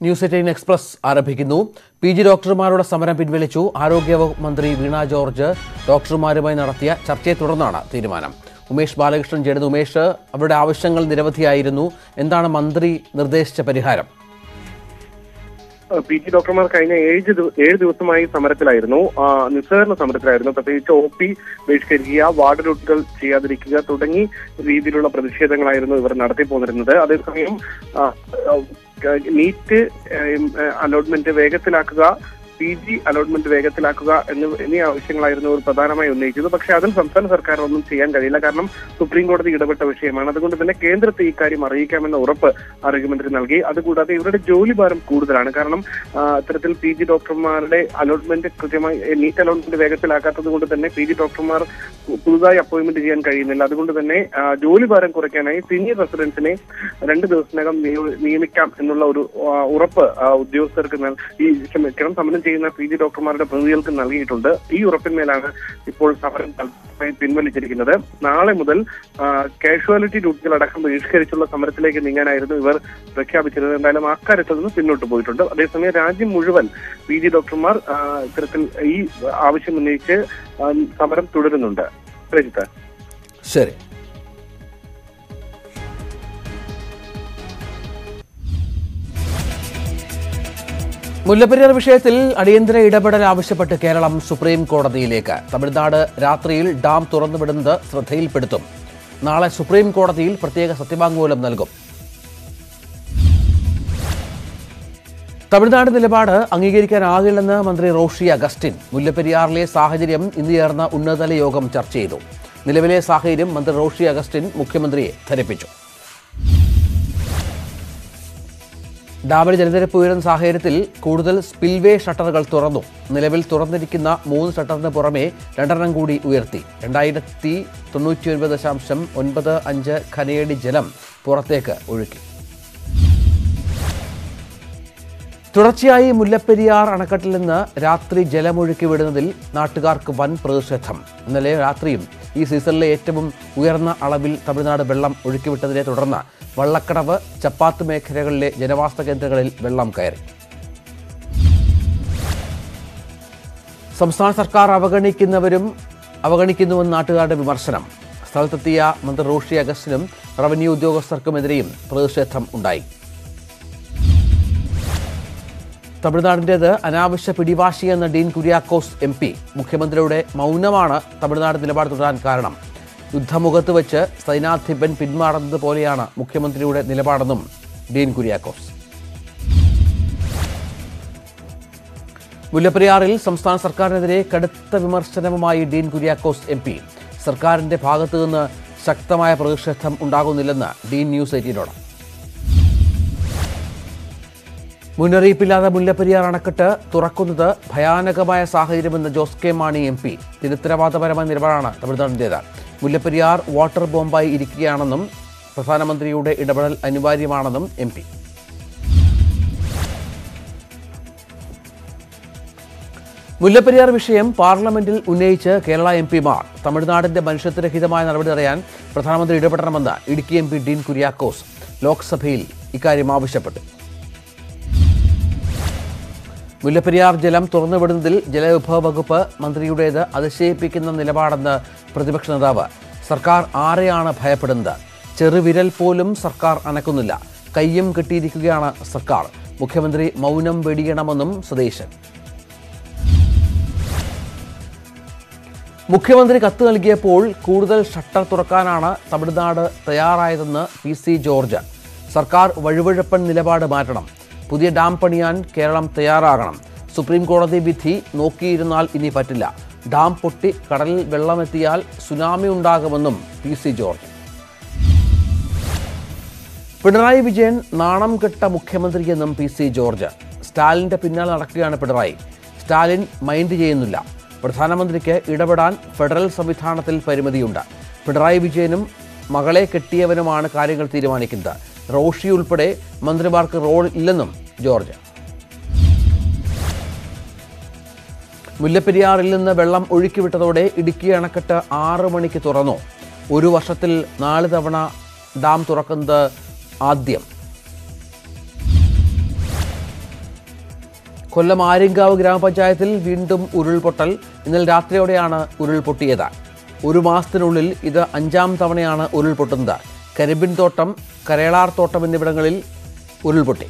News eighteen express ആരംഭിക്കുന്നു. P G ഡോക്ടർമാരുടെ സമരം പിൻവലിച്ചു. ആരോഗ്യവകുപ്പ് മന്ത്രി വീണ ജോർജ് ഡോക്ടർമാരുമായി നടത്തിയ ചർച്ചയെ തുടർന്നാണ് തീരുമാനം. ഉമേഷ് ബാലകൃഷ്ണൻ ചേരുന്നു ഉമേഷ് അവരുടെ ആവശ്യങ്ങൾ നിരവധിയായിരുന്നു. എന്താണ് മന്ത്രി നിർദ്ദേശിച്ച പരിഹാരം? പി ജി ഡോക്ടർമാർ കഴിഞ്ഞ ഏഴ് ഏഴ് ദിവസമായി സമരത്തിലായിരുന്നു. നിസ്സഹകരണ സമരത്തിലായിരുന്നു. പ്രത്യേകിച്ച് ഒ പി ബഹിഷ്കരിക്കുക വാർഡ് റൂട്ടുകൾ ചെയ്യാതിരിക്കുക തുടങ്ങി രീതിയിലുള്ള പ്രതിഷേധങ്ങളായിരുന്നു ഇവർ നടത്തി പോന്നിരുന്നത് അതേസമയം നീറ്റ് അലോട്ട്മെന്റ് വേഗത്തിലാക്കുക. പി ജി അലോട്ട്മെന്റ് വേഗത്തിലാക്കുക എന്ന് എന്നീ ആവശ്യങ്ങളായിരുന്നു അവർ പ്രധാനമായി ഉന്നയിച്ചത്. പക്ഷെ അതിൽ സംസ്ഥാന സർക്കാർ ഒന്നും ചെയ്യാൻ കഴിയില്ല. കാരണം സുപ്രീം കോടതി ഇടപെട്ട വിഷയമാണ്. അതുകൊണ്ട് തന്നെ കേന്ദ്രത്തെ ഇക്കാര്യം അറിയിക്കാമെന്ന ഉറപ്പ് ആരോഗ്യമന്ത്രി നൽകി. അതുകൂടാതെ ഇവരുടെ ജോലി ഭാരം കൂടുതലാണ്. കാരണം അത്തരത്തിൽ പി ജി ഡോക്ടർമാരുടെ അലോട്ട്മെന്റ് കൃത്യമായി നീറ്റ് അലോട്ട്മെന്റ് വേഗത്തിലാക്കാത്തത് കൊണ്ട് തന്നെ പി ജി ഡോക്ടർമാർ പുതുതായി അപ്പോയിന്റ്മെന്റ് ചെയ്യാൻ കഴിയുന്നില്ല. അതുകൊണ്ട് തന്നെ ജോലിഭാരം ജോലി ഭാരം കുറയ്ക്കാനായി സീനിയർ റെസിഡൻസിനെ രണ്ട് ദിവസത്തിനകം നിയമിക്കാം എന്നുള്ള ഒരു ഉറപ്പ് ഉദ്യോഗസ്ഥർക്ക് ഈ ക്ഷമിക്കണം സമരം ചെയ്യുന്ന പി ജി ഡോക്ടർമാരുടെ പ്രതിനിധികൾക്ക് നൽകിയിട്ടുണ്ട്. ഈ ഉറപ്പിന്മേലാണ് ഇപ്പോൾ സമരം പിൻവലിച്ചിരിക്കുന്നത്. നാളെ മുതൽ കാഷ്വാലിറ്റി ഡ്യൂട്ടികൾ അടക്കം ബഹിഷ്കരിച്ചുള്ള സമരത്തിലേക്ക് നീങ്ങാനായിരുന്നു ഇവർ പ്രഖ്യാപിച്ചിരുന്നത്. എന്തായാലും അക്കാര്യത്തിൽ നിന്ന് പിന്നോട്ട് പോയിട്ടുണ്ട്. അതേസമയം രാജ്യം മുഴുവൻ പി ജി ഡോക്ടർമാർ ഇത്തരത്തിൽ ഈ ആവശ്യം ഉന്നയിച്ച് സമരം തുടരുന്നുണ്ട്. ശരി. മുല്ലപ്പെരിയാർ വിഷയത്തിൽ അടിയന്തര ഇടപെടൽ ആവശ്യപ്പെട്ട് കേരളം സുപ്രീം കോടതിയിലേക്ക്. തമിഴ്നാട് രാത്രിയിൽ ഡാം തുറന്നുവിടുന്നത് ശ്രദ്ധയിൽപ്പെടുത്തും. നാളെ സുപ്രീം കോടതിയിൽ പ്രത്യേക സത്യവാങ്മൂലം നൽകും. തമിഴ്നാട് നിലപാട് അംഗീകരിക്കാനാകില്ലെന്ന് മന്ത്രി റോഷി അഗസ്റ്റിൻ. മുല്ലപ്പെരിയാറിലെ സാഹചര്യം ഇന്ന് ചേർന്ന ഉന്നതതല യോഗം ചർച്ച ചെയ്തു. നിലവിലെ സാഹചര്യം മന്ത്രി റോഷി അഗസ്റ്റിൻ മുഖ്യമന്ത്രിയെ ധരിപ്പിച്ചു. ഡാമിൽ ജലനിരപ്പ് ഉയരുന്ന സാഹചര്യത്തിൽ കൂടുതൽ സ്പിൽവേ ഷട്ടറുകൾ തുറന്നു. നിലവിൽ തുറന്നിരിക്കുന്ന മൂന്ന് ഷട്ടറിന് പുറമെ രണ്ടെണ്ണം കൂടി ഉയർത്തി. രണ്ടായിരത്തി തൊണ്ണൂറ്റി ഒൻപത് ദശാംശം ഒൻപത് അഞ്ച് ഖനയടി ജലം പുറത്തേക്ക് ഒഴുക്കി. തുടർച്ചയായി മുല്ലപ്പെരിയാർ അണക്കെട്ടിൽ നിന്ന് രാത്രി ജലമൊഴുക്കി വിടുന്നതിൽ നാട്ടുകാർക്ക് വൻ പ്രതിഷേധം. ഇന്നലെ രാത്രിയും ഈ സീസണിലെ ഏറ്റവും ഉയർന്ന അളവിൽ തമിഴ്നാട് വെള്ളം ഒഴുക്കിവിട്ടതിനെ തുടർന്ന് വള്ളക്കടവ് ചപ്പാത്ത് മേഖലകളിലെ ജനവാസ കേന്ദ്രങ്ങളിൽ വെള്ളം കയറി. സംസ്ഥാന സർക്കാർ അവഗണിക്കുന്നവരും അവഗണിക്കുന്നുവെന്ന് നാട്ടുകാരുടെ വിമർശനം. സ്ഥലത്തെത്തിയ മന്ത്രി റോഷി അഗസ്റ്റിനും റവന്യൂ ഉദ്യോഗസ്ഥർക്കുമെതിരെയും പ്രതിഷേധം ഉണ്ടായി. തമിഴ്നാടിന്റേത് അനാവശ്യ പിടിവാശിയെന്ന ഡീൻ കുര്യാക്കോസ് എം പി. മുഖ്യമന്ത്രിയുടെ മൗനമാണ് തമിഴ്നാട് നിലപാട് തുടരാൻ കാരണം. യുദ്ധമുഖത്ത് വെച്ച് സൈനാധിപൻ പിന്മാറുന്നത് പോലെയാണ് മുഖ്യമന്ത്രിയുടെ നിലപാടെന്നും ഡീൻ കുര്യാക്കോസ്. മുല്ലപ്പെരിയാറിൽ സംസ്ഥാന സർക്കാരിനെതിരെ കടുത്ത വിമർശനവുമായി ഡീൻ കുര്യാക്കോസ് എം പി. സർക്കാരിന്റെ ഭാഗത്തുനിന്ന് ശക്തമായ പ്രതിഷേധം ഉണ്ടാകുന്നില്ലെന്ന് ഡീൻ ന്യൂസ് എയ്റ്റീനോട്. മുന്നറിയിപ്പില്ലാതെ മുല്ലപ്പെരിയാർ അണക്കെട്ട് തുറക്കുന്നത് ഭയാനകമായ സാഹചര്യമെന്ന് Jose K Mani M P. തിരുത്തരവാദപരമായ നിലപാടാണ് തമിഴ്നാടിന്റേത് മുല്ലപ്പെരിയാർ വാട്ടർ ബോംബായി ഇരിക്കുകയാണെന്നും പ്രധാനമന്ത്രിയുടെ ഇടപെടൽ അനിവാര്യമാണെന്നും എം പി. മുല്ലപ്പെരിയാർ വിഷയം പാർലമെന്റിൽ ഉന്നയിച്ച് കേരള എം പിമാർ തമിഴ്നാടിന്റെ മനുഷ്യത്വരഹിതമായ നടപടി അറിയാൻ പ്രധാനമന്ത്രി ഇടപെടണമെന്ന് ഇടുക്കി എം പി ഡീൻ കുര്യാക്കോസ് ലോക്സഭയിൽ ഇക്കാര്യം ആവശ്യപ്പെട്ടു. മുല്ലപ്പെരിയാർ ജലം തുറന്നുവിടുന്നതിൽ ജലവിഭവ വകുപ്പ് മന്ത്രിയുടേത് അതിശയിപ്പിക്കുന്ന നിലപാടെന്ന് പ്രതിപക്ഷ നേതാവ്. സർക്കാർ ആരെയാണ് ഭയപ്പെടുന്നത്? ചെറുവിരൽ പോലും സർക്കാർ അനക്കുന്നില്ല. കയ്യും കെട്ടിയിരിക്കുകയാണ് സർക്കാർ. മുഖ്യമന്ത്രി മൗനം വെടിയണമെന്നും സതീശൻ. മുഖ്യമന്ത്രി കത്ത് നൽകിയപ്പോൾ കൂടുതൽ ഷട്ടർ തുറക്കാനാണ് തമിഴ്നാട് തയ്യാറായതെന്ന് പി സി ജോർജ്. സർക്കാർ വഴുവഴുപ്പൻ നിലപാട് മാറ്റണം. പുതിയ ഡാം പണിയാൻ കേരളം തയ്യാറാകണം. സുപ്രീം കോടതി വിധി നോക്കിയിരുന്നാൽ ഇനി പറ്റില്ല. ഡാം പൊട്ടി കടലിൽ വെള്ളമെത്തിയാൽ സുനാമി ഉണ്ടാകുമെന്നും പി സി ജോർജ്. പിണറായി വിജയൻ നാണം കെട്ട മുഖ്യമന്ത്രിയെന്നും പി സി ജോർജ്. സ്റ്റാലിന്റെ പിന്നാലെ നടക്കുകയാണ് പിണറായി. സ്റ്റാലിൻ മൈൻഡ് ചെയ്യുന്നില്ല. പ്രധാനമന്ത്രിക്ക് ഇടപെടാൻ ഫെഡറൽ സംവിധാനത്തിൽ പരിമിതിയുണ്ട്. പിണറായി വിജയനും മകളെ കെട്ടിയവനുമാണ് കാര്യങ്ങൾ തീരുമാനിക്കുന്നത്. റോഷി ഉൾപ്പെടെ മന്ത്രിമാർക്ക് റോൾ ഇല്ലെന്നും ജോർജ്. മുല്ലപ്പെരിയാറിൽ നിന്ന് വെള്ളം ഒഴുക്കിവിട്ടതോടെ ഇടുക്കി അണക്കെട്ട് ആറ് മണിക്ക് തുറന്നു. ഒരു വർഷത്തിൽ നാല് തവണ ഡാം തുറക്കുന്നത് ആദ്യം. കൊല്ലം ആര്യങ്കാവ് ഗ്രാമപഞ്ചായത്തിൽ വീണ്ടും ഉരുൾപൊട്ടൽ. ഇന്നലെ രാത്രിയോടെയാണ് ഉരുൾപൊട്ടിയത്. ഒരു മാസത്തിനുള്ളിൽ ഇത് അഞ്ചാം തവണയാണ് ഉരുൾപൊട്ടുന്നത്. കരിമ്പിൻ തോട്ടം കരേളാർ തോട്ടം എന്നിവിടങ്ങളിൽ ഉരുൾപൊട്ടി.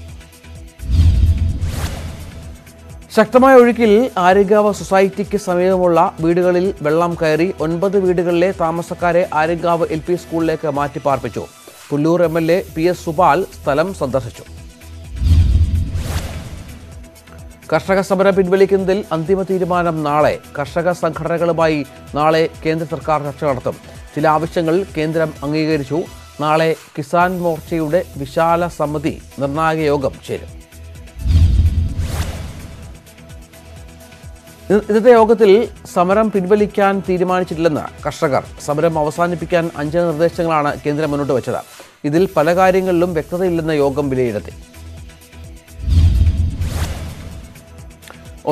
ശക്തമായ ഒഴുക്കിൽ ആര്യങ്കാവ് സൊസൈറ്റിക്ക് സമീപമുള്ള വീടുകളിൽ വെള്ളം കയറി ഒൻപത് വീടുകളിലെ താമസക്കാരെ ആര്യങ്കാവ് എൽ പി സ്കൂളിലേക്ക് മാറ്റിപ്പാർപ്പിച്ചു. Pullur M L A P S Subal സ്ഥലം സന്ദർശിച്ചു. കർഷക സമരം പിൻവലിക്കുന്നതിൽ അന്തിമ തീരുമാനം നാളെ. കർഷക സംഘടനകളുമായി നാളെ കേന്ദ്ര സർക്കാർ ചർച്ച നടത്തും. ചില ആവശ്യങ്ങൾ കേന്ദ്രം അംഗീകരിച്ചു. നാളെ കിസാൻ മോർച്ചയുടെ വിശാല സമിതി നിർണായക യോഗം ചേരും. ഇന്നത്തെ യോഗത്തിൽ സമരം പിൻവലിക്കാൻ തീരുമാനിച്ചിട്ടില്ലെന്ന് കർഷകർ. സമരം അവസാനിപ്പിക്കാൻ അഞ്ച് നിർദ്ദേശങ്ങളാണ് കേന്ദ്രം മുന്നോട്ട് വെച്ചത്. ഇതിൽ പല കാര്യങ്ങളിലും വ്യക്തതയില്ലെന്ന് യോഗം വിലയിരുത്തി.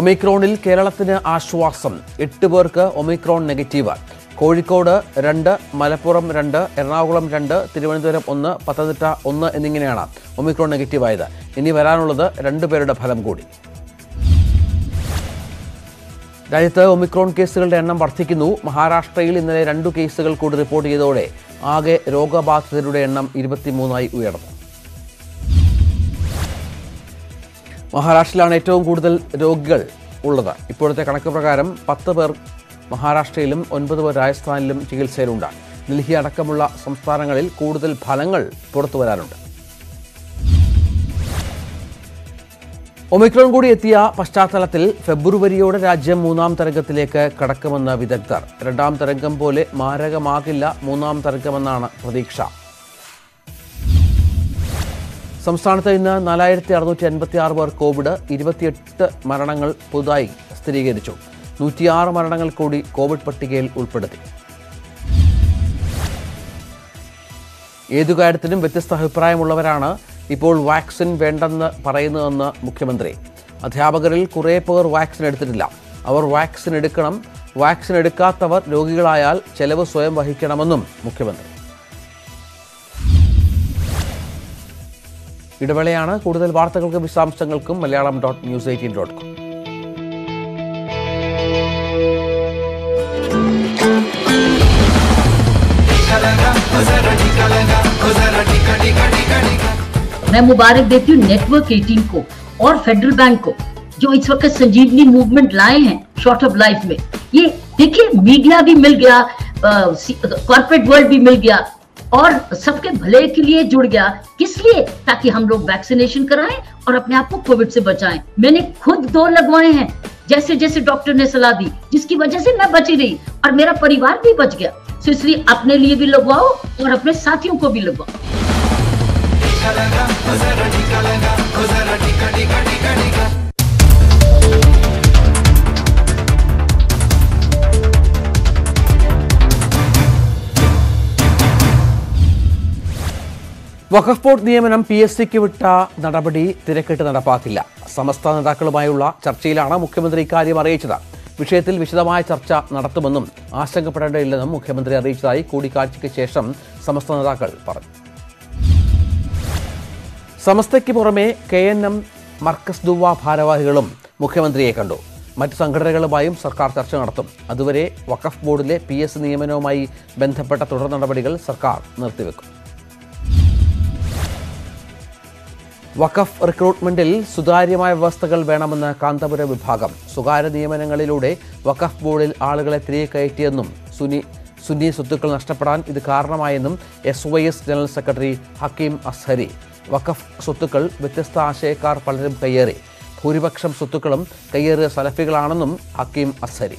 ഒമിക്രോണിൽ കേരളത്തിന് ആശ്വാസം. എട്ട് പേർക്ക് ഒമിക്രോൺ നെഗറ്റീവ്. കോഴിക്കോട് രണ്ട് മലപ്പുറം രണ്ട് എറണാകുളം രണ്ട് തിരുവനന്തപുരം ഒന്ന് പത്തനംതിട്ട ഒന്ന് എന്നിങ്ങനെയാണ് ഒമിക്രോൺ നെഗറ്റീവായത് ഇനി വരാനുള്ളത് രണ്ടുപേരുടെ ഫലം കൂടി. രാജ്യത്ത് ഒമിക്രോൺ കേസുകളുടെ എണ്ണം വർദ്ധിക്കുന്നു. മഹാരാഷ്ട്രയിൽ ഇന്നലെ രണ്ടു കേസുകൾ കൂടി റിപ്പോർട്ട് ചെയ്തതോടെ ആകെ രോഗബാധിതരുടെ എണ്ണം ഇരുപത്തിമൂന്നായി ഉയർന്നു. മഹാരാഷ്ട്രയിലാണ് ഏറ്റവും കൂടുതൽ രോഗികൾ ഉള്ളത്. ഇപ്പോഴത്തെ കണക്ക് പ്രകാരം പത്ത് പേർ മഹാരാഷ്ട്രയിലും ഒൻപത് പേർ രാജസ്ഥാനിലും ചികിത്സയിലുണ്ട്. ഡൽഹി അടക്കമുള്ള സംസ്ഥാനങ്ങളിൽ കൂടുതൽ ഫലങ്ങൾ പുറത്തു വരാനുണ്ട് ഒമിക്രോൺ കൂടി എത്തിയ പശ്ചാത്തലത്തിൽ ഫെബ്രുവരിയോടെ രാജ്യം മൂന്നാം തരംഗത്തിലേക്ക് കടക്കുമെന്ന് വിദഗ്ധർ. രണ്ടാം തരംഗം പോലെ മാരകമാകില്ല മൂന്നാം തരംഗമെന്നാണ് പ്രതീക്ഷ. സംസ്ഥാനത്ത് ഇന്ന് നാലായിരത്തി അറുന്നൂറ്റി അൻപത്തി ആറ് പേർ കോവിഡ് ഇരുപത്തിയെട്ട് മരണങ്ങൾ പുതുതായി സ്ഥിരീകരിച്ചു. നൂറ്റിയാറ് മരണങ്ങൾ കൂടി കോവിഡ് പട്ടികയിൽ ഉൾപ്പെടുത്തി. ഏതു കാര്യത്തിലും വ്യത്യസ്ത അഭിപ്രായമുള്ളവരാണ് ഇപ്പോൾ വാക്സിൻ വേണ്ടെന്ന് പറയുന്നതെന്ന് മുഖ്യമന്ത്രി. അധ്യാപകരിൽ കുറേ പേർ വാക്സിൻ എടുത്തിട്ടില്ല. അവർ വാക്സിൻ എടുക്കണം. വാക്സിൻ എടുക്കാത്തവർ രോഗികളായാൽ ചെലവ് സ്വയം വഹിക്കണമെന്നും മുഖ്യമന്ത്രി. ഇടവേളയാണ് കൂടുതൽ വാർത്തകൾക്കും വിശദാംശങ്ങൾക്കും Malayalam dot news eighteen dot com. मैं मुबारक देती हूँ नेटवर्क 18 को और फेडरल बैंक को, जो इस वक्त संजीवनी मूवमेंट लाए हैं शॉर्ट ऑफ़ लाइफ में। ये देखिए मीडिया भी मिल गया कॉर्पोरेट वर्ल्ड भी मिल गया और सबके भले के लिए जुड़ गया। किस लिए? ताकि हम लोग वैक्सीनेशन कराएँ और अपने आप को कोविड से बचाएँ। मैंने खुद दो लगवाए हैं जैसे जैसे डॉक्टर ने सलाह दी, जिसकी वजह से मैं बची रही और मेरा परिवार भी बच गया। तो इसलिए अपने लिए भी लगवाओ और अपने साथियों को भी लगवाओ। വഖഫ് ബോർഡ് നിയമനം പി എസ് സിക്ക് വിട്ട നടപടി തിരക്കിട്ട് നടപ്പാക്കില്ല. സമസ്ത നേതാക്കളുമായുള്ള ചർച്ചയിലാണ് മുഖ്യമന്ത്രി ഇക്കാര്യം അറിയിച്ചത്. വിഷയത്തിൽ വിശദമായ ചർച്ച നടത്തുമെന്നും ആശങ്കപ്പെടേണ്ടതില്ലെന്നും മുഖ്യമന്ത്രി അറിയിച്ചതായി കൂടിക്കാഴ്ചയ്ക്ക് ശേഷം സമസ്ത നേതാക്കൾ പറഞ്ഞു. സമസ്തയ്ക്ക് പുറമെ കെ എൻ എം മർക്കസ് ദുവ ഭാരവാഹികളും മുഖ്യമന്ത്രിയെ കണ്ടു. മറ്റ് സംഘടനകളുമായും സർക്കാർ ചർച്ച നടത്തും. അതുവരെ വഖഫ് ബോർഡിലെ പി എസ് നിയമനവുമായി ബന്ധപ്പെട്ട തുടർ നടപടികൾ സർക്കാർ നിർത്തിവെക്കും. വഖഫ് റിക്രൂട്ട്മെന്റിൽ സുതാര്യമായ വ്യവസ്ഥകൾ വേണമെന്ന് കാന്തപുര വിഭാഗം. സ്വകാര്യ നിയമനങ്ങളിലൂടെ വഖഫ് ബോർഡിൽ ആളുകളെ തിരികെ കയറ്റിയെന്നും സുനി സുന്നി സ്വത്തുക്കൾ നഷ്ടപ്പെടാൻ ഇത് കാരണമായെന്നും S Y S general secretary Hakeem Azhari വഖഫ് സ്വത്തുക്കൾ വ്യത്യസ്ത ആശയക്കാർ പലരും കയ്യേറി. ഭൂരിപക്ഷം സ്വത്തുക്കളും കയ്യേറിയ സലഫികളാണെന്നും ഹക്കീം അസ്സരി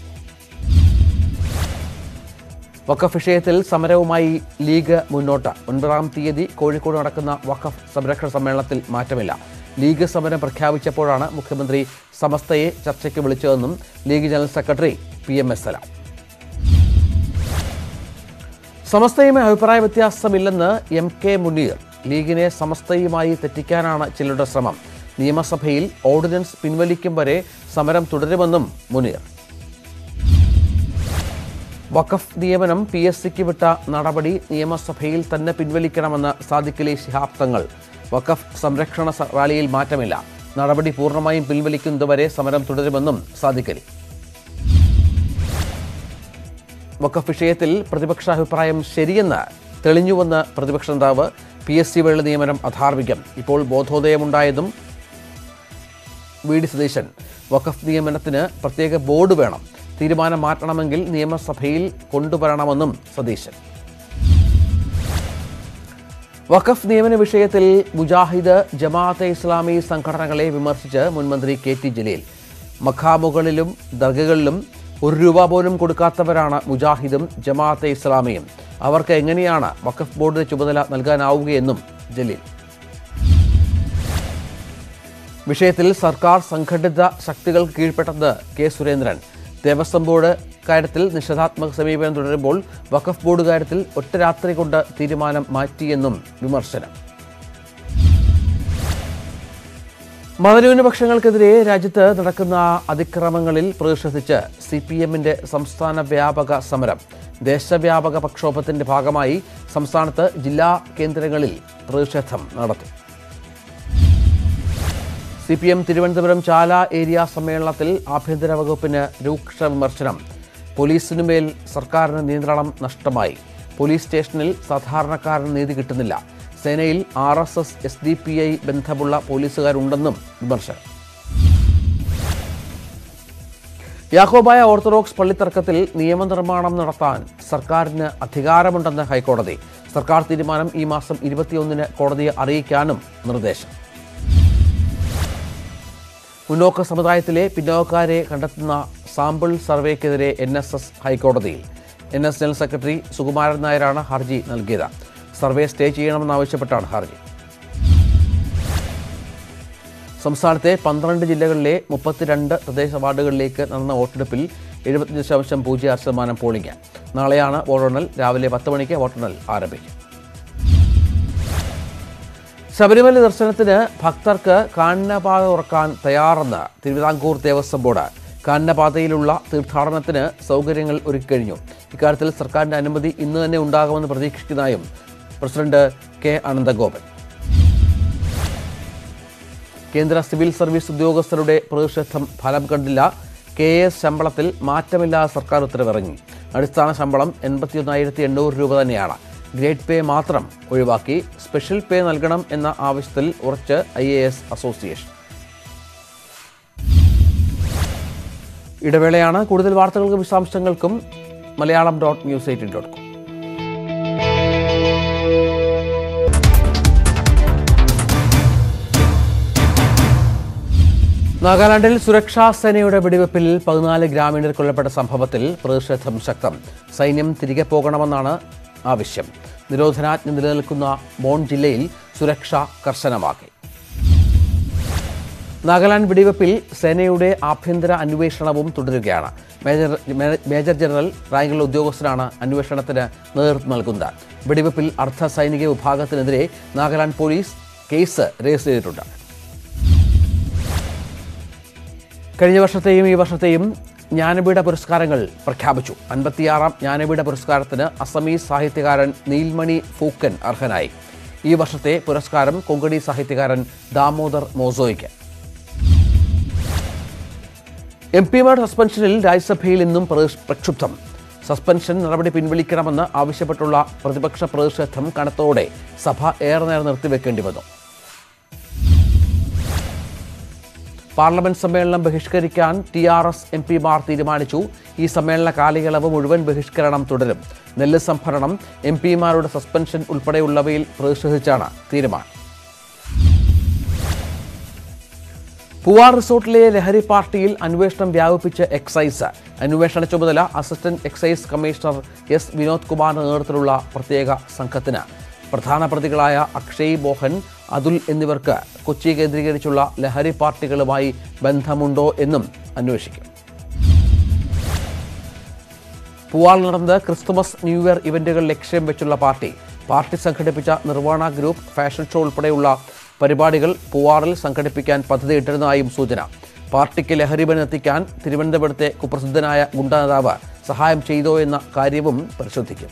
വഖഫ് വിഷയത്തിൽ സമരവുമായി ലീഗ് മുന്നോട്ട്. ഒൻപതാം തീയതി കോഴിക്കോട് നടക്കുന്ന വഖഫ് സംരക്ഷണ സമ്മേളനത്തിൽ മാറ്റമില്ല. ലീഗ് സമരം പ്രഖ്യാപിച്ചപ്പോഴാണ് മുഖ്യമന്ത്രി സമസ്തയെ ചർച്ചയ്ക്ക് വിളിച്ചതെന്നും league general secretary P M S Salam. സമസ്തയുമായി അഭിപ്രായ വ്യത്യാസമില്ലെന്ന് എം കെ മുനീർ ലീഗിനെ സമസ്തയുമായി തെറ്റിക്കാനാണ് ചിലരുടെ ശ്രമം. നിയമസഭയിൽ ഓർഡിനൻസ് പിൻവലിക്കും വരെ സമരം തുടരുമെന്നും മുനീർ. വഖഫ് നിയമനം പി എസ് സിക്ക് വിട്ട നടപടി നിയമസഭയിൽ തന്നെ പിൻവലിക്കണമെന്ന് സാദിഖലി ശിഹാബ് തങ്ങൾ. വഖഫ് സംരക്ഷണ റാലിയിൽ മാറ്റമില്ല. നടപടി പൂർണമായും പിൻവലിക്കുന്നതുവരെ സമരം തുടരുമെന്നും സാദിഖലി. വഖഫ് വിഷയത്തിൽ പ്രതിപക്ഷ അഭിപ്രായം ശരിയെന്ന് തെളിഞ്ഞുവെന്ന് പ്രതിപക്ഷ നേതാവ് പി എസ് സി വഴിയുള്ള നിയമനം അധാർമികം. ഇപ്പോൾ ബോധോദയമുണ്ടായതും വി ഡി സതീശൻ വഖഫ് നിയമനത്തിന് പ്രത്യേക ബോർഡ് വേണം. തീരുമാനം മാറ്റണമെങ്കിൽ നിയമസഭയിൽ കൊണ്ടുവരണമെന്നും സതീശൻ. വഖഫ് നിയമന വിഷയത്തിൽ മുജാഹിദ് ജമാഅത്തെ ഇസ്ലാമി സംഘടനകളെ വിമർശിച്ച് മുൻമന്ത്രി കെ ടി ജലീൽ. മഖാമുകളിലും ദർഗകളിലും ഒരു രൂപ പോലും കൊടുക്കാത്തവരാണ് മുജാഹിദും ജമാഅത്തെ ഇസ്ലാമിയും. അവർക്ക് എങ്ങനെയാണ് വഖഫ് ബോർഡിന് ചുമതല നൽകാനാവുകയെന്നും ജലീൽ. വിഷയത്തിൽ സർക്കാർ സംഘടിത ശക്തികൾ കീഴ്പ്പെട്ടത് കെ സുരേന്ദ്രൻ. ദേവസ്വം ബോർഡ് കാര്യത്തിൽ നിഷേധാത്മക സമീപനം തുടരുമ്പോൾ വഖഫ് ബോർഡ് കാര്യത്തിൽ ഒറ്റ രാത്രി കൊണ്ട് തീരുമാനം മാറ്റിയെന്നും വിമർശനം. മതന്യൂനപക്ഷങ്ങൾക്കെതിരെ രാജ്യത്ത് നടക്കുന്ന അതിക്രമങ്ങളിൽ പ്രതിഷേധിച്ച് സി പി എമ്മിന്റെ സംസ്ഥാന വ്യാപക സമരം. ദേശവ്യാപക പ്രക്ഷോഭത്തിന്റെ ഭാഗമായി സംസ്ഥാനത്ത് ജില്ലാ കേന്ദ്രങ്ങളിൽ പ്രതിഷേധം നടത്തി. C P M Thiruvananthapuram Chala area സമ്മേളനത്തിൽ ആഭ്യന്തര വകുപ്പിന് രൂക്ഷ വിമർശനം. പോലീസിനുമേൽ സർക്കാരിന് നിയന്ത്രണം നഷ്ടമായി. പോലീസ് സ്റ്റേഷനിൽ സാധാരണക്കാരന് നീതി കിട്ടുന്നില്ല. സേനയിൽ R S S S D P I ബന്ധമുള്ള പോലീസുകാരുണ്ടെന്നും വിമർശനം. യാക്കോബായ ഓർത്തഡോക്സ് പള്ളിത്തർക്കത്തിൽ നിയമനിർമ്മാണം നടത്താൻ സർക്കാരിന് അധികാരമുണ്ടെന്ന് ഹൈക്കോടതി. സർക്കാർ തീരുമാനം ഈ മാസം ഇരുപത്തിയൊന്നിന് കോടതിയെ അറിയിക്കാനും നിർദ്ദേശം. മുന്നോക്ക സമുദായത്തിലെ പിന്നോക്കാരെ കണ്ടെത്തുന്ന സാമ്പിൾ സർവേക്കെതിരെ എൻ എസ് എസ് ഹൈക്കോടതിയിൽ. N S general secretary Sukumaran നായരാണ് ഹർജി നൽകിയത്. സർവേ സ്റ്റേ ചെയ്യണമെന്നാവശ്യപ്പെട്ടാണ് ഹർജി. സംസ്ഥാനത്തെ പന്ത്രണ്ട് ജില്ലകളിലെ മുപ്പത്തിരണ്ട് പ്രദേശ വാർഡുകളിലേക്ക് നടന്ന വോട്ടെടുപ്പിൽ എഴുപത്തി ദശാംശം പൂജ്യം ആറ് ശതമാനം പോളിംഗ്. നാളെയാണ് വോട്ടെണ്ണൽ. രാവിലെ പത്ത് മണിക്ക് വോട്ടെണ്ണൽ ആരംഭിക്കും. ശബരിമല ദർശനത്തിന് ഭക്തർക്ക് കാനനപാത തുറക്കാൻ തയ്യാറെന്ന് തിരുവിതാംകൂർ ദേവസ്വം ബോർഡ്. കാനനപാതയിലുള്ള തീർത്ഥാടനത്തിന് സൗകര്യങ്ങൾ ഒരുക്കിക്കഴിഞ്ഞു. ഇക്കാര്യത്തിൽ സർക്കാരിന്റെ അനുമതി ഇന്ന് തന്നെ ഉണ്ടാകുമെന്ന് പ്രതീക്ഷിക്കുന്നതായും പ്രസിഡന്റ് കെ അനന്തഗോപൻ. കേന്ദ്ര സിവിൽ സർവീസ് ഉദ്യോഗസ്ഥരുടെ പ്രതിഷേധം ഫലം കണ്ടില്ല. കെ എസ് ശമ്പളത്തിൽ മാറ്റമില്ലാതെ സർക്കാർ ഉത്തരവിറങ്ങി. അടിസ്ഥാന ശമ്പളം എൺപത്തിയൊന്നായിരത്തി എണ്ണൂറ് രൂപ തന്നെയാണ്. ഗ്രേഡ് പേ മാത്രം ഒഴിവാക്കി സ്പെഷ്യൽ പേ നൽകണം എന്ന ആവശ്യത്തിൽ ഉറച്ച് ഐ എ എസ് അസോസിയേഷൻ. ഇടവേളയാണ് കൂടുതൽ വാർത്തകൾക്കും വിശദാംശങ്ങൾക്കും Malayalam dot news eighteen dot com. നാഗാലാൻഡിൽ സുരക്ഷാ സേനയുടെ വെടിവെപ്പിൽ പതിനാല് ഗ്രാമീണർ കൊല്ലപ്പെട്ട സംഭവത്തിൽ പ്രതിഷേധം ശക്തം. സൈന്യം തിരികെ പോകണമെന്നാണ് ആവശ്യം. നിരോധനാജ്ഞ നിലനിൽക്കുന്ന മോൺ ജില്ലയിൽ സുരക്ഷ കർശനമാക്കി. നാഗാലാൻഡ് വെടിവെപ്പിൽ സേനയുടെ ആഭ്യന്തര അന്വേഷണവും തുടരുകയാണ്. മേജർ മേജർ ജനറൽ റാങ്കിലുള്ള ഉദ്യോഗസ്ഥനാണ് അന്വേഷണത്തിന് നേതൃത്വം നൽകുന്നത്. വെടിവെപ്പിൽ അർദ്ധ സൈനിക വിഭാഗത്തിനെതിരെ നാഗാലാൻഡ് പോലീസ് കേസ് രജിസ്റ്റർ ചെയ്തിട്ടുണ്ട്. കഴിഞ്ഞ വർഷത്തെയും ഈ വർഷത്തെയും ജ്ഞാനപീഠ പുരസ്കാരങ്ങൾ പ്രഖ്യാപിച്ചു. അൻപത്തിയാറാം ജ്ഞാനപീഠ പുരസ്കാരത്തിന് അസമീസ് സാഹിത്യകാരൻ നീൽമണി ഫൂക്കൻ അർഹനായി. ഈ വർഷത്തെ പുരസ്കാരം കൊങ്കണി സാഹിത്യകാരൻ ദാമോദർ മോസോയ്ക്ക്. എം പിമാർ സസ്പെൻഷനിൽ രാജ്യസഭയിൽ ഇന്നും പ്രക്ഷുബ്ധം. സസ്പെൻഷൻ നടപടി പിൻവലിക്കണമെന്ന് ആവശ്യപ്പെട്ടുള്ള പ്രതിപക്ഷ പ്രതിഷേധം കനത്തോടെ സഭ ഏറെ നേരം നിർത്തിവെക്കേണ്ടി വന്നു. പാർലമെന്റ് സമ്മേളനം ബഹിഷ്കരിക്കാൻ ടി ആർ എസ് എം പിമാർ തീരുമാനിച്ചു. ഈ സമ്മേളന കാലയളവ് മുഴുവൻ ബഹിഷ്കരണം തുടരും. നെല്ല് സംഭരണം എം പിമാരുടെ സസ്പെൻഷൻ ഉൾപ്പെടെയുള്ളവയിൽ പ്രതിഷേധിച്ചാണ് തീരുമാനം. പൂവാർ റിസോർട്ടിലെ ലഹരി പാർട്ടിയിൽ അന്വേഷണം വ്യാപിപ്പിച്ച എക്സൈസ്. അന്വേഷണ ചുമതല assistant excise commissioner S Vinod കുമാറിന്റെ നേതൃത്വത്തിലുള്ള പ്രത്യേക സംഘത്തിന്. പ്രധാന പ്രതികളായ അക്ഷയ് ബോഹൻ അതുൽ എന്നിവർക്ക് കൊച്ചി കേന്ദ്രീകരിച്ചുള്ള ലഹരി പാർട്ടികളുമായി ബന്ധമുണ്ടോ എന്നും അന്വേഷിക്കും. പൂവാൾ നടന്നത് ക്രിസ്തുമസ് ന്യൂ ഇയർ ഇവന്റുകൾ ലക്ഷ്യം വെച്ചുള്ള പാർട്ടി. പാർട്ടി സംഘടിപ്പിച്ച നിർവാണ ഗ്രൂപ്പ് ഫാഷൻ ഷോ ഉൾപ്പെടെയുള്ള പരിപാടികൾ പൂവാറിൽ സംഘടിപ്പിക്കാൻ പദ്ധതിയിട്ടിരുന്നതായും സൂചന. പാർട്ടിക്ക് ലഹരി ബനെത്തിക്കാൻ തിരുവനന്തപുരത്തെ കുപ്രസിദ്ധനായ ഗുണ്ട നേതാവ് സഹായം ചെയ്തോ എന്ന കാര്യവും പരിശോധിക്കും.